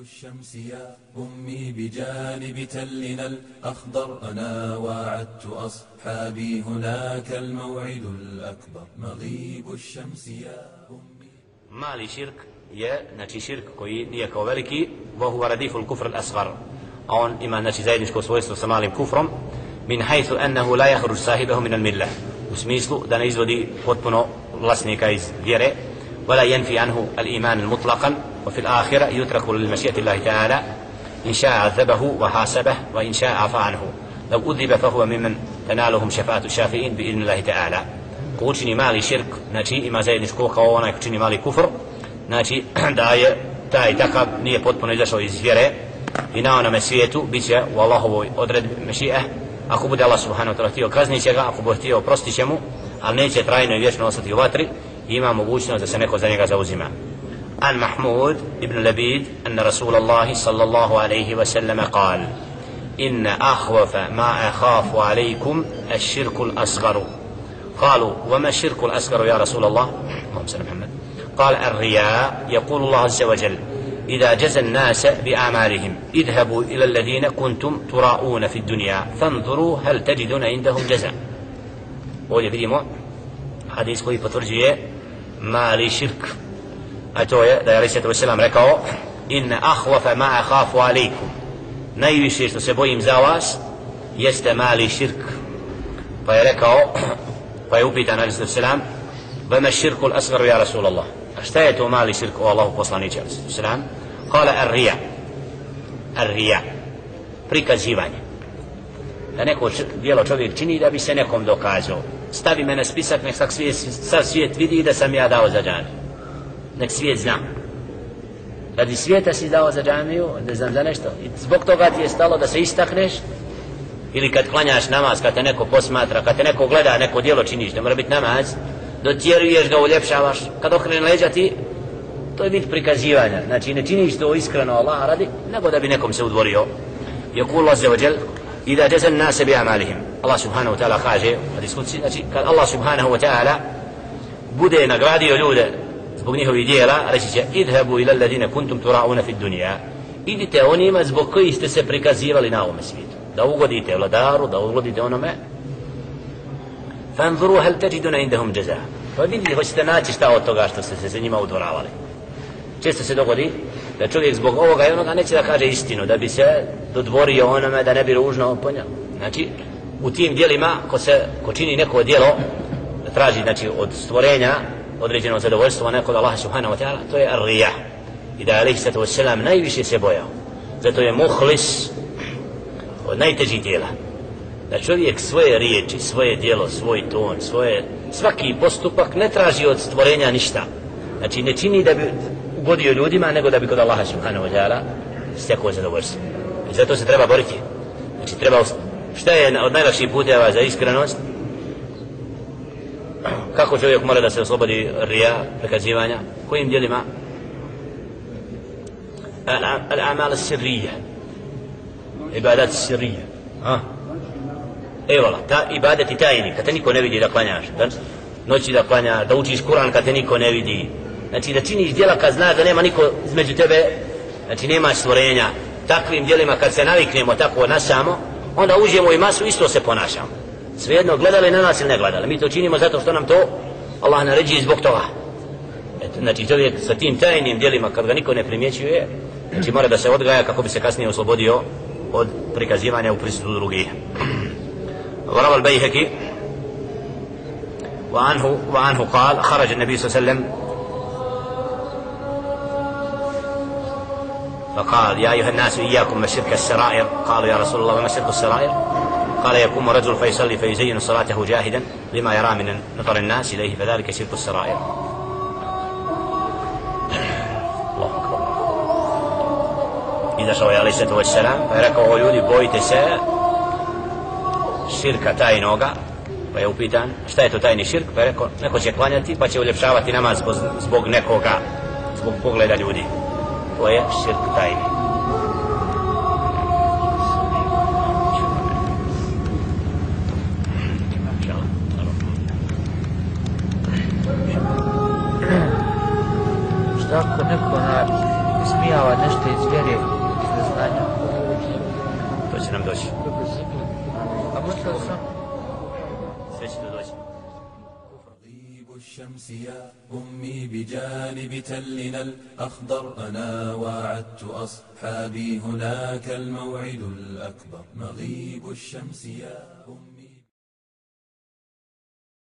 الشمس يا أمي بجانب تلنا الأخضر أنا وعدت أصحابي هناك الموعد الأكبر. مغيب الشمس يا أمي. مالي شرك؟ يا نتي شرك كوي نيا كو ولكي وهو رديف الكفر الأصغر. أون إما نتي زايدش كو سويس سمالي كفرم من حيث أنه لا يخرج صاحبه من الملة. وسميسلو دانا إزودي قطبنو لسنيكا إز ولا ينفي عنه الإيمان مطلقا. وفي الآخرة يترك للمشيئة الله تعالى إن شاء عذبه وحاسبه وإن شاء عفى عنه لو أذب فهو ممن تنالهم شفاعة الشافعين بإذن الله تعالى ko učini mali širk, znači ima zajedničko kao onaj ko čini mali kufr, znači da je taj takav nije potpuno izašao iz vjere i na onome svijetu bit će u Allahovoj odredbi mešije, ako bude Allah subhanahu wa ta'ala htio kaznit će ga, ako bude htio prostit će mu, ali neće trajno i vječno ostati u vatri, ima mogućnost da se neko za njega zauzima. عن محمود بن لبيد أن رسول الله صلى الله عليه وسلم قال إن أخوف ما أخاف عليكم الشرك الأصغر. قالوا وما الشرك الأصغر يا رسول الله؟ اللهم صل محمد. قال الرياء يقول الله عز وجل إذا جزى الناس بأعمالهم اذهبوا إلى الذين كنتم تراؤون في الدنيا فانظروا هل تجدون عندهم جزاء. ovdje vidimo hadis koji potvrđuje mali širk a to je da je Ali Svetu Veselam rekao inna ahvafa ma ahafu alaikum najviše što se bojim za vas jeste mali širk. Pa je rekao pa je upitan Ali Svetu Veselam vama širku l'asgaru ja Rasulallah? A šta je to mali širk o Allahu poslaniče Ali Svetu Veselam? Kala ar rija ar rija prikazivanje. Da neko dijelo čovjek čini da bi se nekom dokazao. Stavi me na spisak nek sak svijet, sav svijet vidi da sam ja dao za džamiju nek svijet zna. Radi svijeta si dao za džamiju ne znam za nešto i zbog toga ti je stalo da se istakneš ili kad klanjaš namaz kad te neko posmatra kad te neko gleda neko dijelo činiš ne mora biti namaz dotjeruješ ga uljepšavaš kad okrene leđa ti to je bit prikazivanja. Znači ne činiš to iskreno Allah radi nego da bi nekom se udvorio. Je kul Allah i da jazan nase bi amalihim. Allah subhanahu wa ta'ala kaže znači kad Allah subhanahu wa ta'ala bude nagradio ljude zbog njihovih dijela reći će idhebu ila alladine kuntum turauna fi dunija. idite onima zbog koji ste se prikazivali na ovome svijetu da ugodite vladaru da ugodite onome fanzuru hel teđiduna indahum džeza. pa vidite hoćete naći šta od toga što ste se za njima udvoravali često se dogodi da čovjek zbog ovoga i onoga neće da kaže istinu da bi se dodvorio onome da ne bi ružno ponjao znači u tim dijelima ko se ko čini neko dijelo da traži znači od stvorenja određeno zadovoljstvo nekog Allaha subhanahu wa ta'ala to je rija i da je alaihi sallatu wasalam najviše se bojao. Zato je muhlis od najtežih dijela. Da čovjek svoje riječi, svoje dijelo, svoj ton, svoje svaki postupak ne traži od stvorenja ništa. Znači ne čini da bi ugodio ljudima nego da bi kod Allaha subhanahu wa ta'ala stekao zadovoljstvo. I zato se treba boriti. Znači treba šta je od najlakših puteva za iskrenost? Kako čovjek mora da se oslobodi rija, prekazivanja kojim dijelima al-amal sirrija ibadat sirrija evo la, ta ibadat i tajni kad te niko ne vidi da klanjaš da noći da klanjaš, da učiš Kur'an kad te niko ne vidi. Znači da činiš djela kad znaš da nema niko između tebe znači nemaš stvorenja. Takvim djelima kad se naviknemo tako na samo onda uđemo i masu isto se ponašamo svejedno gledali na nas ili ne gledali mi to činimo zato što nam to Allah naređi zbog toga Eto, znači čovjek sa tim tajnim djelima kad ga niko ne primjećuje znači mora da se odgaja kako bi se kasnije oslobodio od prikazivanja u prisutu drugih ورب البيهقي وعنه وعنه قال خرج النبي صلى الله عليه وسلم فقال يا أيها الناس إياكم وشرك السرائر قالوا يا رسول الله وما شرك السرائر قال يقوم رجل فيصلي فيزين صلاته جاهدا لما يرى من نظر الناس إليه فذلك شرك السرائر الله أكبر إذا شوي عليه الصلاة والسلام فركوا ljudi bojite se širka tajnoga pa je upitan šta je to tajni širk pa je rekao neko će klanjati pa će uljepšavati namaz zbog, zbog nekoga zbog pogleda ljudi to je širk tajni Šta ako neko na ismijava nešto iz vjere, iz neznanja. To će nam doći. A li sam? Sve će to doći. الشمس يا أمي بجانب تلنا الأخضر أنا واعدت أصحابي هناك الموعد الأكبر مغيب الشمس يا أمي